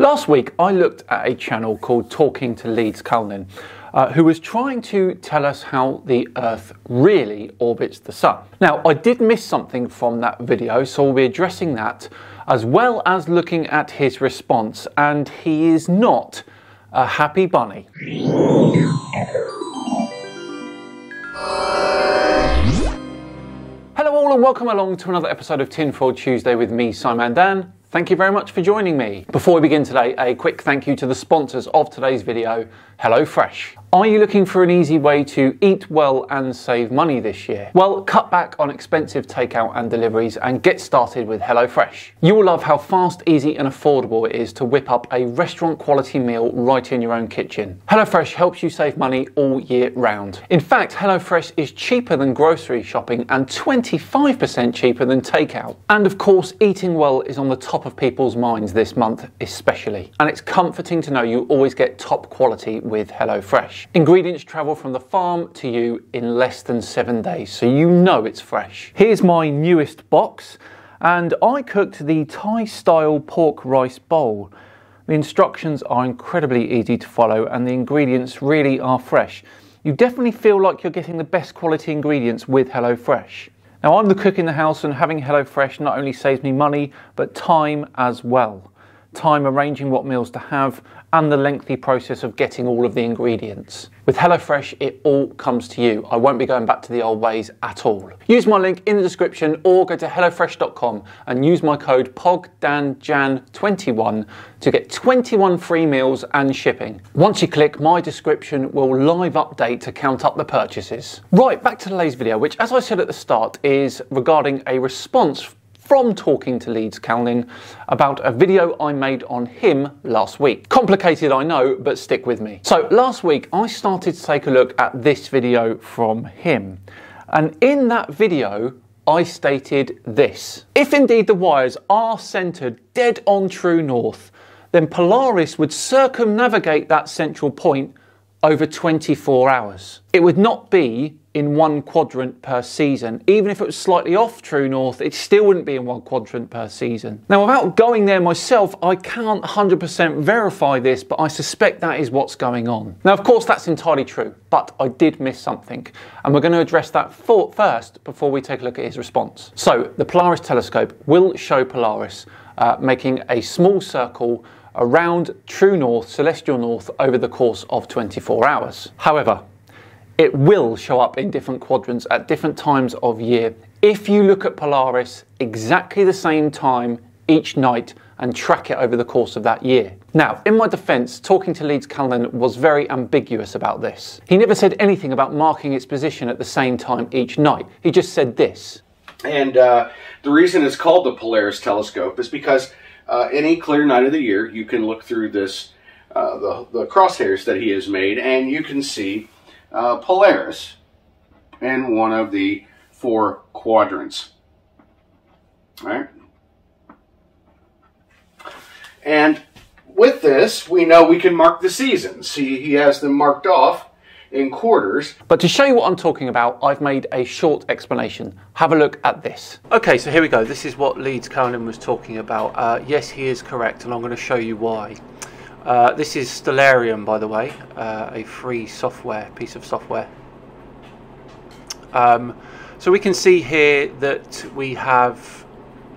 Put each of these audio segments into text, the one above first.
Last week, I looked at a channel called Talking to Leedskalnin, uh, who was trying to tell us how the Earth really orbits the Sun. Now, I did miss something from that video, so we'll be addressing that as well as looking at his response, and he is not a happy bunny. Hello all and welcome along to another episode of Tinfoil Tuesday with me, SciManDan. Thank you very much for joining me. Before we begin today, a quick thank you to the sponsors of today's video, HelloFresh. Are you looking for an easy way to eat well and save money this year? Well, cut back on expensive takeout and deliveries and get started with HelloFresh. You will love how fast, easy, and affordable it is to whip up a restaurant quality meal right in your own kitchen. HelloFresh helps you save money all year round. In fact, HelloFresh is cheaper than grocery shopping and 25% cheaper than takeout. And of course, eating well is on the top of people's minds this month, especially. And it's comforting to know you always get top quality with HelloFresh. Ingredients travel from the farm to you in less than seven days, so you know it's fresh. Here's my newest box, and I cooked the Thai style pork rice bowl. The instructions are incredibly easy to follow, and the ingredients really are fresh. You definitely feel like you're getting the best quality ingredients with HelloFresh. Now, I'm the cook in the house, and having HelloFresh not only saves me money, but time as well. Time arranging what meals to have and the lengthy process of getting all of the ingredients. With HelloFresh, it all comes to you. I won't be going back to the old ways at all. Use my link in the description or go to HelloFresh.com and use my code POGDANJAN21 to get 21 free meals and shipping. Once you click, my description will live update to count up the purchases. Right, back to today's video, which as I said at the start is regarding a response from talking to Leedskalnin about a video I made on him last week. Complicated, I know, but stick with me. So last week I started to take a look at this video from him. And in that video, I stated this. If indeed the wires are centered dead on true north, then Polaris would circumnavigate that central point over 24 hours. It would not be in one quadrant per season. Even if it was slightly off true north, it still wouldn't be in one quadrant per season. Now, without going there myself, I can't 100% verify this, but I suspect that is what's going on. Now, of course, that's entirely true, but I did miss something, and we're going to address that first before we take a look at his response. So, the Polaris telescope will show Polaris uh, making a small circle around true north, celestial north, over the course of 24 hours. However, it will show up in different quadrants at different times of year if you look at Polaris exactly the same time each night and track it over the course of that year. Now, in my defence, talking to Leedskalnin was very ambiguous about this. He never said anything about marking its position at the same time each night. He just said this. And uh, the reason it's called the Polaris telescope is because uh, any clear night of the year, you can look through this, uh, the, the crosshairs that he has made, and you can see uh, Polaris in one of the four quadrants. All right? And with this, we know we can mark the seasons. He, he has them marked off in quarters. But to show you what I'm talking about, I've made a short explanation. Have a look at this. Okay, so here we go. This is what Leedskalnin was talking about. Uh, yes, he is correct, and I'm going to show you why. Uh, this is Stellarium, by the way, uh, a free software, piece of software. Um, so we can see here that we have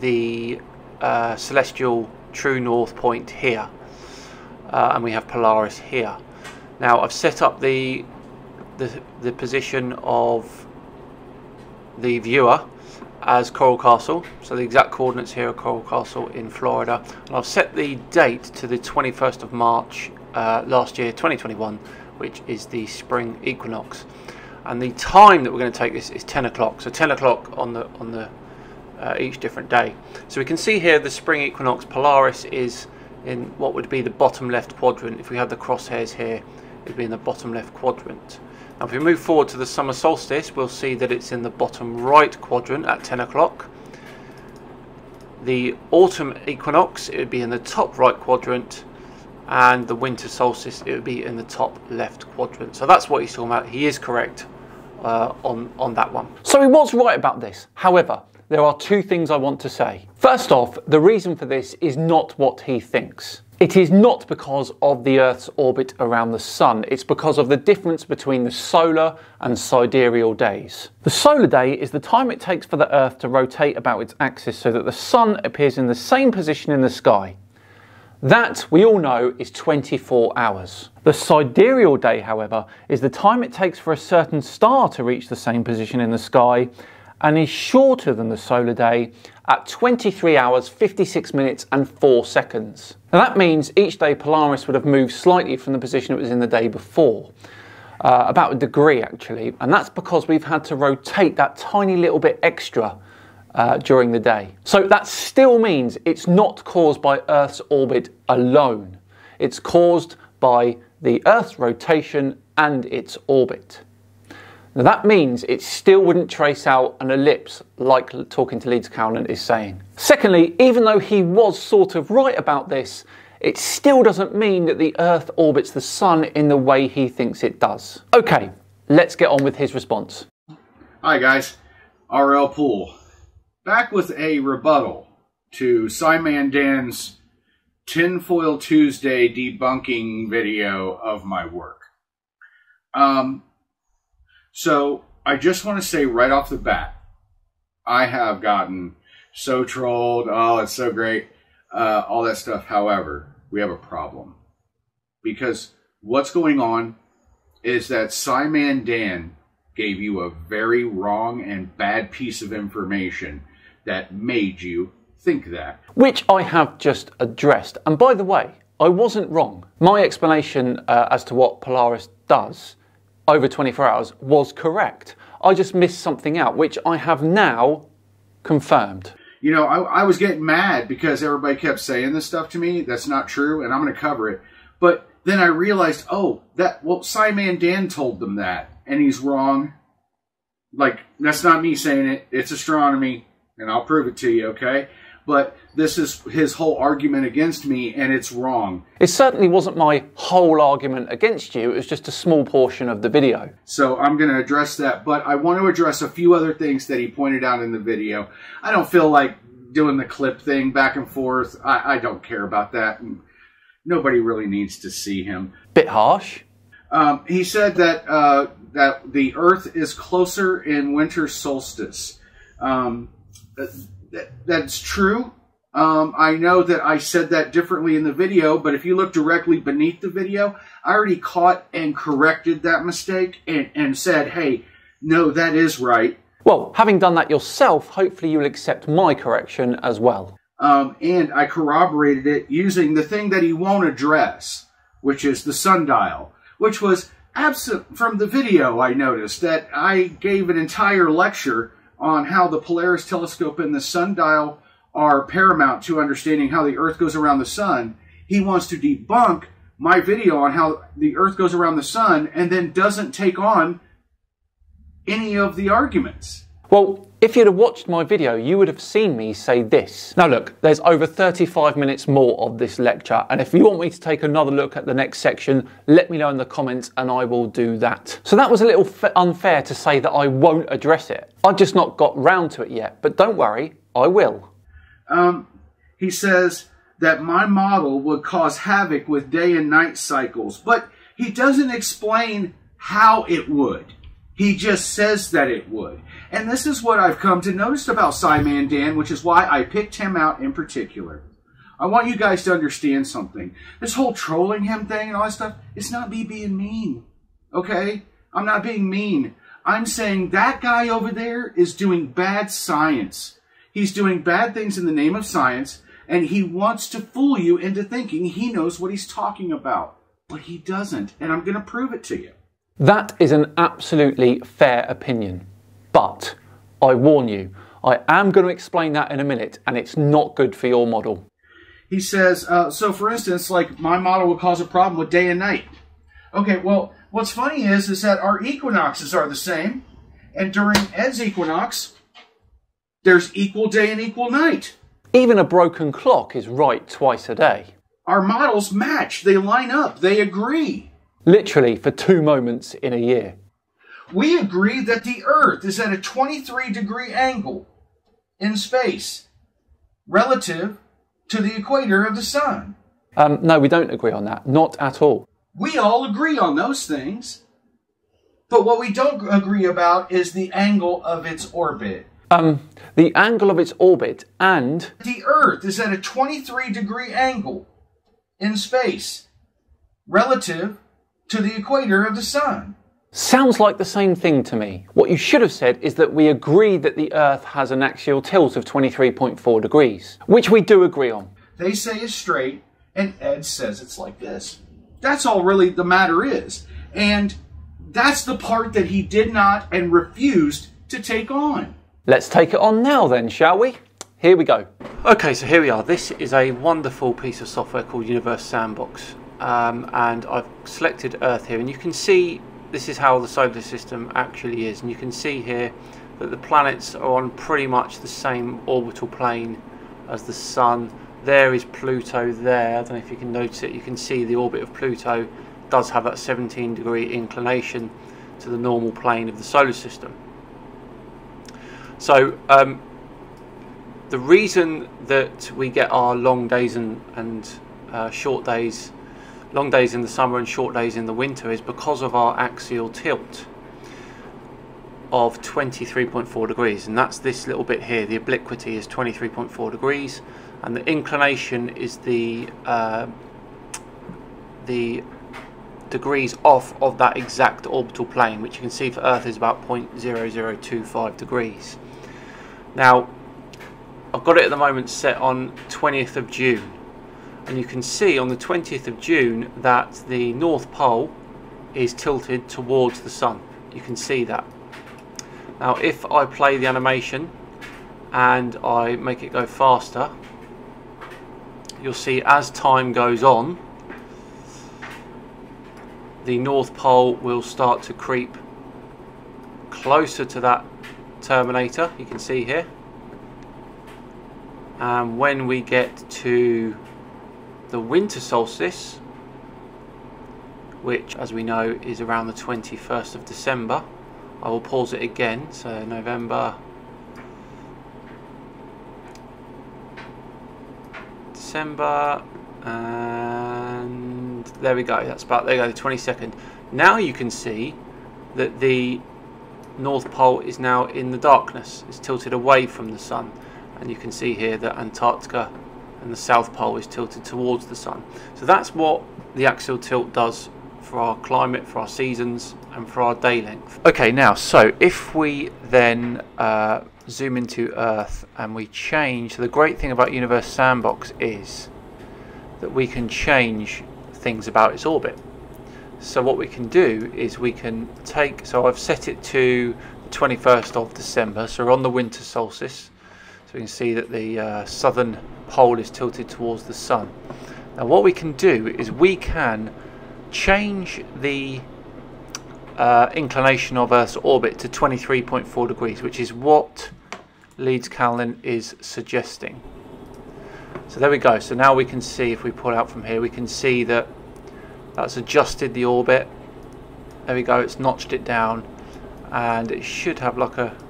the uh, celestial true north point here, uh, and we have Polaris here. Now I've set up the the, the position of the viewer as Coral Castle. So the exact coordinates here are Coral Castle in Florida. And I've set the date to the 21st of March uh, last year, 2021, which is the spring equinox. And the time that we're going to take this is 10 o'clock. So 10 o'clock on the on the uh, each different day. So we can see here the spring equinox Polaris is in what would be the bottom left quadrant. If we had the crosshairs here, it would be in the bottom left quadrant. Now if we move forward to the summer solstice, we'll see that it's in the bottom right quadrant at 10 o'clock. The autumn equinox, it would be in the top right quadrant, and the winter solstice, it would be in the top left quadrant. So that's what he's talking about. He is correct uh, on, on that one. So he was right about this. However, there are two things I want to say. First off, the reason for this is not what he thinks. It is not because of the Earth's orbit around the Sun, it's because of the difference between the solar and sidereal days. The solar day is the time it takes for the Earth to rotate about its axis so that the Sun appears in the same position in the sky. That, we all know, is 24 hours. The sidereal day, however, is the time it takes for a certain star to reach the same position in the sky and is shorter than the solar day at 23 hours, 56 minutes and 4 seconds. Now that means each day Polaris would have moved slightly from the position it was in the day before. Uh, about a degree actually, and that's because we've had to rotate that tiny little bit extra uh, during the day. So that still means it's not caused by Earth's orbit alone. It's caused by the Earth's rotation and its orbit. Now that means it still wouldn't trace out an ellipse like talking to Leedskalnin is saying. Secondly, even though he was sort of right about this, it still doesn't mean that the Earth orbits the Sun in the way he thinks it does. Okay, let's get on with his response. Hi guys, RL Pool. Back with a rebuttal to SciManDan's Tinfoil Tuesday debunking video of my work. Um, so I just want to say right off the bat, I have gotten so trolled. Oh, it's so great. Uh, all that stuff. However, we have a problem because what's going on is that SciManDan gave you a very wrong and bad piece of information that made you think that. Which I have just addressed. And by the way, I wasn't wrong. My explanation uh, as to what Polaris does over 24 hours was correct. I just missed something out, which I have now confirmed. You know, I, I was getting mad because everybody kept saying this stuff to me. That's not true, and I'm going to cover it. But then I realized, oh, that well, SciManDan told them that, and he's wrong. Like that's not me saying it; it's astronomy, and I'll prove it to you. Okay, but this is his whole argument against me, and it's wrong. It certainly wasn't my whole argument against you, it was just a small portion of the video. So I'm going to address that, but I want to address a few other things that he pointed out in the video. I don't feel like doing the clip thing back and forth. I, I don't care about that. Nobody really needs to see him. Bit harsh. Um, he said that uh, that the Earth is closer in winter solstice. Um, that, that's true. Um, I know that I said that differently in the video, but if you look directly beneath the video, I already caught and corrected that mistake and, and said, hey, no, that is right. Well, having done that yourself, hopefully you'll accept my correction as well. Um, and I corroborated it using the thing that he won't address, which is the sundial, which was absent from the video. I noticed that I gave an entire lecture on how the Polaris telescope and the sundial are paramount to understanding how the Earth goes around the sun. He wants to debunk my video on how the Earth goes around the sun and then doesn't take on any of the arguments. Well, if you'd have watched my video, you would have seen me say this. Now look, there's over 35 minutes more of this lecture, and if you want me to take another look at the next section, let me know in the comments and I will do that. So that was a little unfair to say that I won't address it. I've just not got round to it yet, but don't worry, I will. Um, he says that my model would cause havoc with day and night cycles, but he doesn't explain how it would. He just says that it would. And this is what I've come to notice about SciManDan, which is why I picked him out in particular. I want you guys to understand something. This whole trolling him thing and all that stuff, it's not me being mean. Okay? I'm not being mean. I'm saying that guy over there is doing bad science. He's doing bad things in the name of science, and he wants to fool you into thinking he knows what he's talking about. But he doesn't, and I'm going to prove it to you. That is an absolutely fair opinion. But I warn you, I am going to explain that in a minute, and it's not good for your model. He says, uh, so for instance, like my model would cause a problem with day and night. Okay, well, what's funny is, is that our equinoxes are the same, and during Ed's equinox, there's equal day and equal night. Even a broken clock is right twice a day. Our models match, they line up, they agree. Literally for two moments in a year we agree that the Earth is at a 23 degree angle in space relative to the equator of the Sun. Um, no, we don't agree on that. Not at all. We all agree on those things. But what we don't agree about is the angle of its orbit. Um, the angle of its orbit and The Earth is at a 23 degree angle in space relative to the equator of the Sun. sounds like the same thing to me. What you should have said is that we agree that the Earth has an axial tilt of 23.4 degrees, which we do agree on. They say it's straight, and Ed says it's like this. That's all really the matter is. And that's the part that he did not and refused to take on. Let's take it on now then, shall we? Here we go. Okay, so here we are. This is a wonderful piece of software called Universe Sandbox. Um, and I've selected Earth here, and you can see this is how the solar system actually is. And you can see here that the planets are on pretty much the same orbital plane as the Sun. There is Pluto there. I don't know if you can notice it. You can see the orbit of Pluto does have that 17 degree inclination to the normal plane of the solar system. So um, the reason that we get our long days and, and uh, short days, long days in the summer and short days in the winter is because of our axial tilt of 23.4 degrees. And that's this little bit here. The obliquity is 23.4 degrees. And the inclination is the uh, the degrees off of that exact orbital plane which you can see for Earth is about 0.0025 degrees. Now I've got it at the moment set on 20th of June and you can see on the 20th of June that the North Pole is tilted towards the Sun. You can see that. Now if I play the animation and I make it go faster you'll see as time goes on the North Pole will start to creep closer to that terminator. You can see here. And when we get to the winter solstice which as we know is around the 21st of December. I will pause it again so November December and there we go that's about there you go the 22nd now you can see that the North Pole is now in the darkness. It's tilted away from the Sun. And you can see here that Antarctica and the South Pole is tilted towards the Sun so that's what the axial tilt does for our climate, for our seasons and for our day length. Okay now so if we then uh, zoom into Earth and we change, so the great thing about Universe Sandbox is that we can change things about its orbit. So what we can do is we can take, so I've set it to the 21st of December, so we're on the winter solstice. So we can see that the uh, southern pole is tilted towards the sun. Now what we can do is we can change the uh, inclination of Earth's orbit to 23.4 degrees, which is what Leedskalnin is suggesting. So there we go. So now we can see, if we pull out from here, we can see that that's adjusted the orbit. There we go, it's notched it down. And it should have like a, a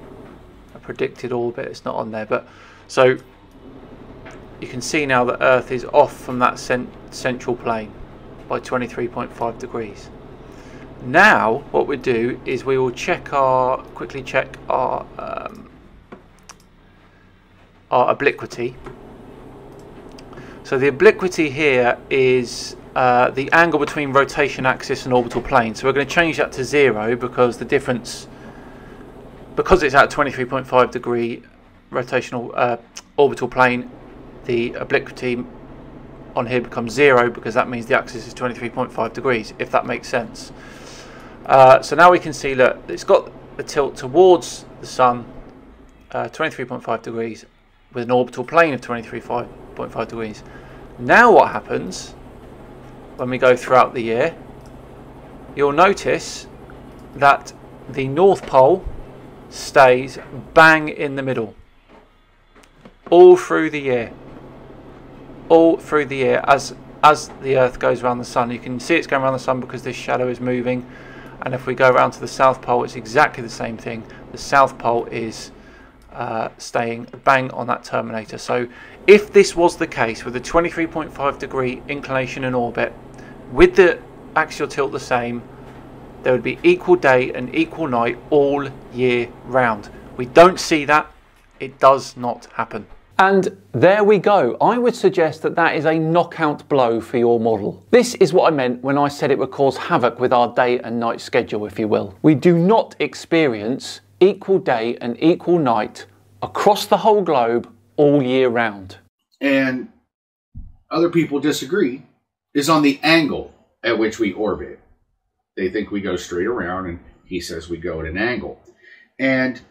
predicted orbit. It's not on there. but So you can see now that Earth is off from that cent central plane by 23.5 degrees. Now what we do is we will check our quickly check our um, our obliquity. So the obliquity here is uh, the angle between rotation axis and orbital plane. So we're going to change that to zero because the difference, because it's at 23.5 degree rotational uh, orbital plane, the obliquity on here becomes zero because that means the axis is 23.5 degrees, if that makes sense. Uh, so now we can see that it's got the tilt towards the sun, uh, 23.5 degrees, with an orbital plane of 23.5 degrees. Now what happens when we go throughout the year, you'll notice that the North Pole stays bang in the middle all through the year. All through the year as as the earth goes around the sun. You can see it's going around the sun because this shadow is moving. And if we go around to the south pole it's exactly the same thing. The south pole is uh, staying bang on that terminator. So if this was the case with a 23.5 degree inclination in orbit, with the axial tilt the same, there would be equal day and equal night all year round. We don't see that. It does not happen. And there we go. I would suggest that that is a knockout blow for your model. This is what I meant when I said it would cause havoc with our day and night schedule, if you will. We do not experience equal day and equal night across the whole globe all year round. And other people disagree, is on the angle at which we orbit. They think we go straight around, and he says we go at an angle. And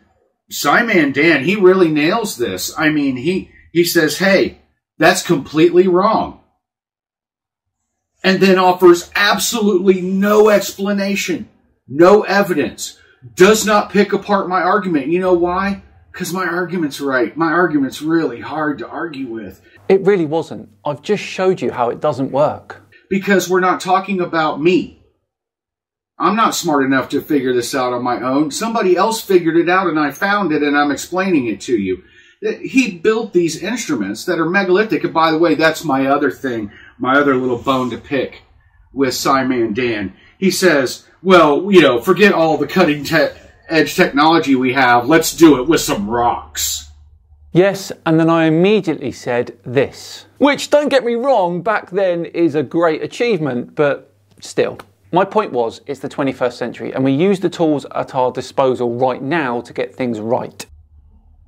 SciManDan, he really nails this. I mean, he he says, "Hey, that's completely wrong." And then offers absolutely no explanation, no evidence, does not pick apart my argument. You know why? Because my argument's right. My argument's really hard to argue with. It really wasn't. I've just showed you how it doesn't work. Because we're not talking about me. I'm not smart enough to figure this out on my own. Somebody else figured it out and I found it and I'm explaining it to you. He built these instruments that are megalithic. And by the way, that's my other thing, my other little bone to pick with SciManDan. He says, well, you know, forget all the cutting te edge technology we have. Let's do it with some rocks. Yes, and then I immediately said this. Which, don't get me wrong, back then is a great achievement, but still. My point was, it's the 21st century, and we use the tools at our disposal right now to get things right.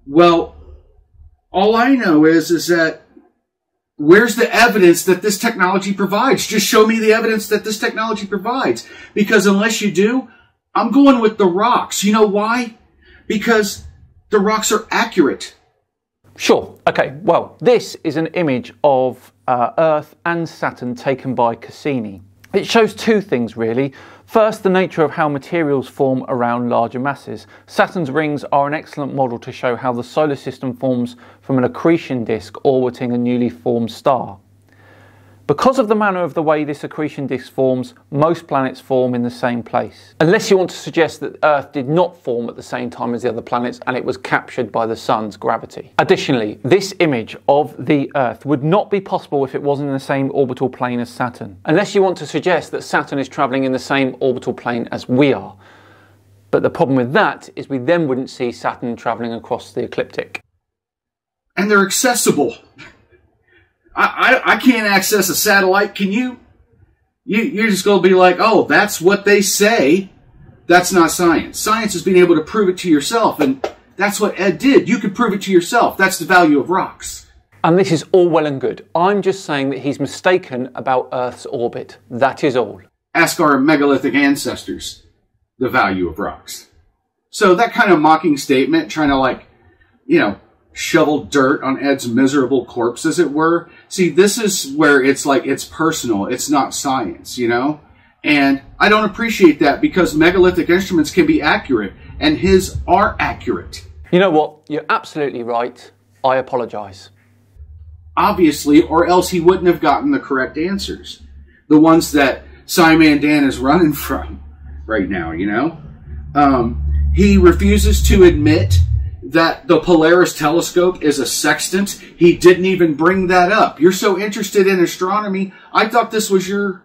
Well, all I know is is that where's the evidence that this technology provides? Just show me the evidence that this technology provides. Because unless you do, I'm going with the rocks. You know why? Because the rocks are accurate. Sure. Okay. Well, this is an image of uh, Earth and Saturn taken by Cassini. It shows two things really. First, the nature of how materials form around larger masses. Saturn's rings are an excellent model to show how the solar system forms from an accretion disk orbiting a newly formed star. Because of the manner of the way this accretion disk forms, most planets form in the same place. Unless you want to suggest that Earth did not form at the same time as the other planets and it was captured by the Sun's gravity. Additionally, this image of the Earth would not be possible if it wasn't in the same orbital plane as Saturn. Unless you want to suggest that Saturn is travelling in the same orbital plane as we are. But the problem with that is we then wouldn't see Saturn travelling across the ecliptic. And they're accessible. I, I, I can't access a satellite. Can you? you you're just going to be like, oh, that's what they say. That's not science. Science is being able to prove it to yourself. And that's what Ed did. You could prove it to yourself. That's the value of rocks. And this is all well and good. I'm just saying that he's mistaken about Earth's orbit. That is all. Ask our megalithic ancestors the value of rocks. So that kind of mocking statement, trying to like, you know, shovel dirt on Ed's miserable corpse, as it were. See, this is where it's like it's personal. It's not science, you know? And I don't appreciate that because megalithic instruments can be accurate, and his are accurate. You know what? You're absolutely right. I apologize. Obviously, or else he wouldn't have gotten the correct answers. The ones that SciManDan is running from right now, you know? Um, he refuses to admit that the Polaris telescope is a sextant. He didn't even bring that up. You're so interested in astronomy. I thought this was your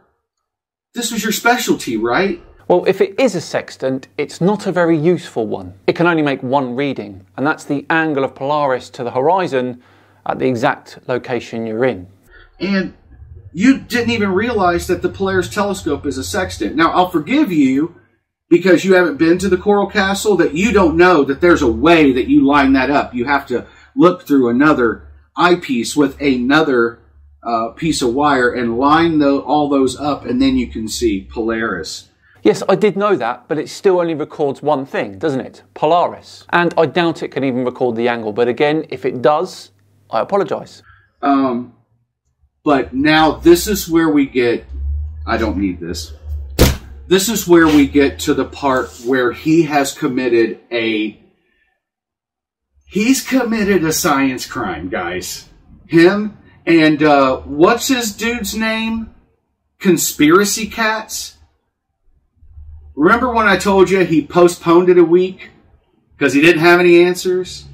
this was your specialty, right? Well, if it is a sextant, it's not a very useful one. It can only make one reading, and that's the angle of Polaris to the horizon at the exact location you're in. And you didn't even realize that the Polaris telescope is a sextant. Now, I'll forgive you because you haven't been to the Coral Castle that you don't know that there's a way that you line that up. You have to look through another eyepiece with another uh, piece of wire and line the, all those up, and then you can see Polaris. Yes, I did know that, but it still only records one thing, doesn't it? Polaris. And I doubt it can even record the angle. But again, if it does, I apologize. Um, but now this is where we get. I don't need this this is where we get to the part where he has committed a he's committed a science crime, guys. Him and uh, what's his dude's name? Conspiracy Cats. Remember when I told you he postponed it a week because he didn't have any answers?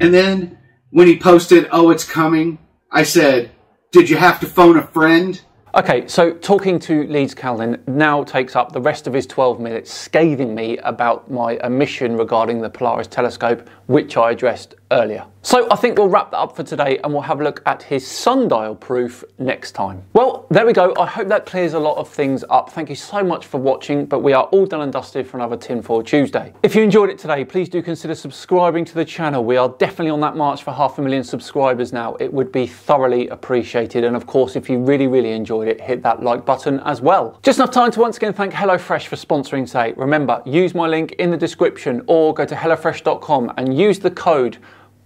And then when he posted, "Oh, it's coming," I said, "Did you have to phone a friend?" Okay, so talking to Leedskalnin now takes up the rest of his 12 minutes scathing me about my omission regarding the Polaris telescope, which I addressed earlier. So I think we'll wrap that up for today and we'll have a look at his sundial proof next time. Well, there we go. I hope that clears a lot of things up. Thank you so much for watching, but we are all done and dusted for another Tinfoil Tuesday. If you enjoyed it today, please do consider subscribing to the channel. We are definitely on that march for half a million subscribers now. It would be thoroughly appreciated. And of course, if you really, really enjoyed it, hit that like button as well. Just enough time to once again thank HelloFresh for sponsoring today. Remember, use my link in the description or go to HelloFresh.com and use the code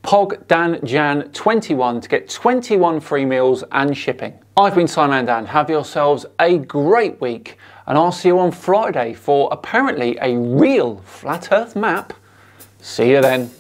POGDANJAN21 to get 21 free meals and shipping. I've been SciManDan. Have yourselves a great week, and I'll see you on Friday for apparently a real flat Earth map. See you then.